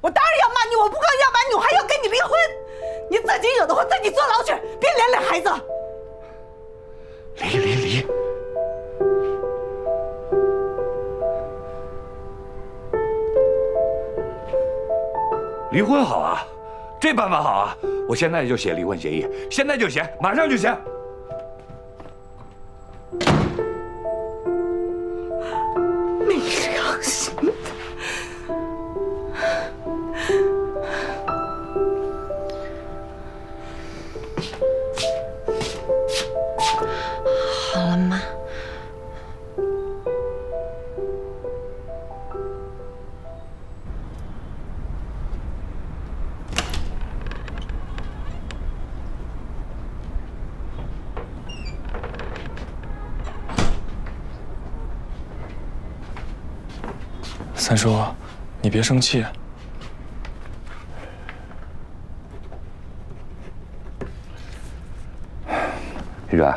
我当然要骂你，我不光要骂你，我还要跟你离婚。你自己惹的祸，自己坐牢去，别连累孩子。离离离！离婚好啊，这办法好啊！我现在就写离婚协议，现在就写，马上就写。三叔，你别生气。玉娟，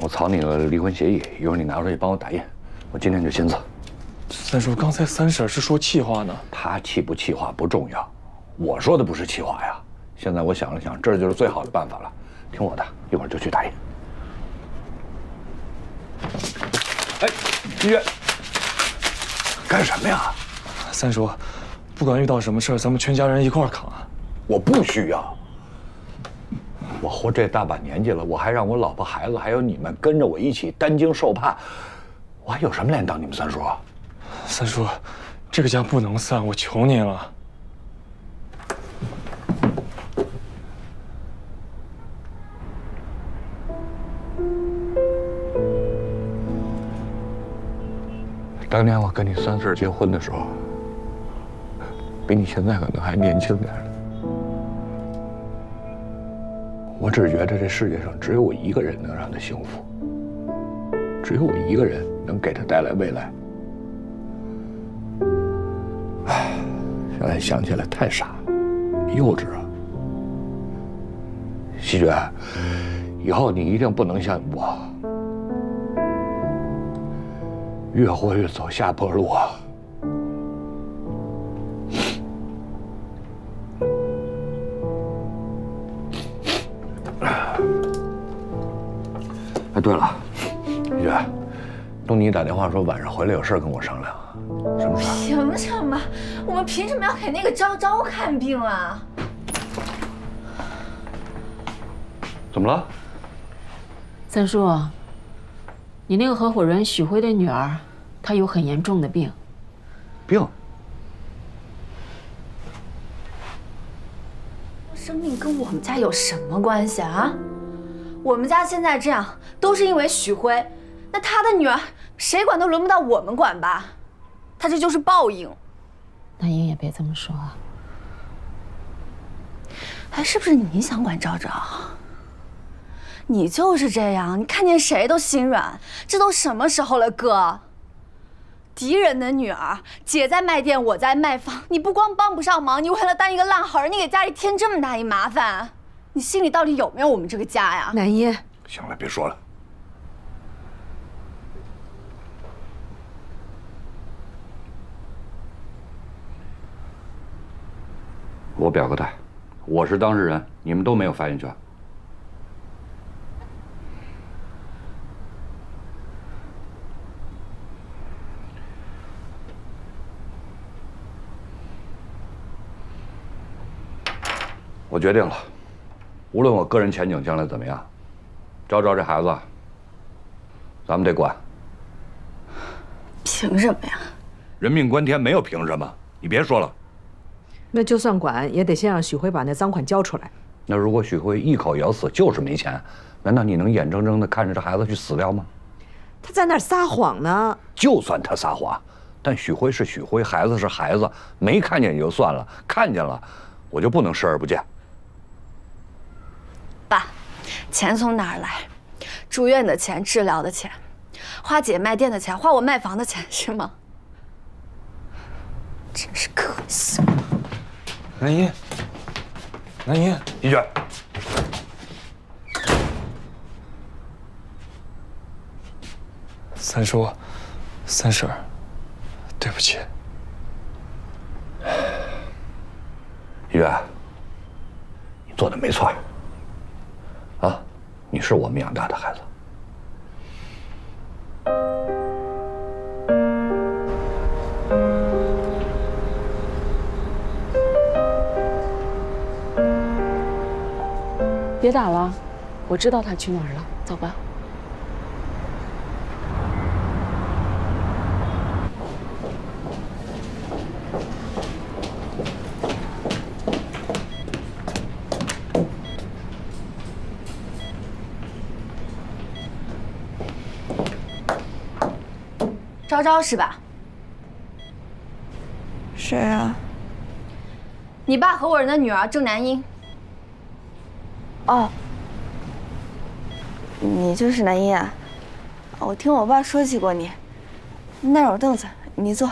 我草拟了离婚协议，一会儿你拿出去帮我打印，我今天就签字。三叔，刚才三婶是说气话呢。她气不气话不重要，我说的不是气话呀。现在我想了想，这就是最好的办法了，听我的，一会儿就去打印。哎，玉娟。干什么呀，三叔？不管遇到什么事儿，咱们全家人一块儿扛啊！我不需要。我活这大把年纪了，我还让我老婆孩子还有你们跟着我一起担惊受怕，我还有什么脸当你们三叔？三叔，这个家不能散，我求您了。当年我跟你三婶结婚的时候，比你现在可能还年轻点我只觉得这世界上只有我一个人能让她幸福，只有我一个人能给她带来未来。唉，现在想起来太傻，幼稚啊！希娟，以后你一定不能像我。越活越走下坡路啊！哎，对了，玉娟，东尼打电话说晚上回来有事跟我商量，什么事？凭什么？我们凭什么要给那个昭昭看病啊？怎么了？三叔。你那个合伙人许辉的女儿，她有很严重的病。病？生命跟我们家有什么关系啊？我们家现在这样，都是因为许辉。那他的女儿，谁管都轮不到我们管吧？他这就是报应。那英也别这么说啊。哎，是不是你想管昭昭？你就是这样，你看见谁都心软。这都什么时候了，哥？敌人的女儿，姐在卖店，我在卖房，你不光帮不上忙，你为了当一个烂好人，你给家里添这么大一麻烦，你心里到底有没有我们这个家呀？南一，行了，别说了。我表个态，我是当事人，你们都没有发言权。我决定了，无论我个人前景将来怎么样，昭昭这孩子，咱们得管。凭什么呀？人命关天，没有凭什么。你别说了。那就算管，也得先让许辉把那赃款交出来。那如果许辉一口咬死就是没钱，难道你能眼睁睁的看着这孩子去死掉吗？他在那儿撒谎呢。就算他撒谎，但许辉是许辉，孩子是孩子，没看见也就算了，看见了，我就不能视而不见。钱从哪儿来？住院的钱、治疗的钱，花姐卖店的钱，花我卖房的钱，是吗？真是可笑。南音，南音，一娟，三叔，三婶，对不起。玉媛，你做的没错。啊，你是我们养大的孩子。别打了，我知道他去哪儿了。走吧。昭昭是吧？谁啊？你爸合伙人的女儿郑南英。哦，你就是南英啊？我听我爸说起过你。那儿有凳子，你坐。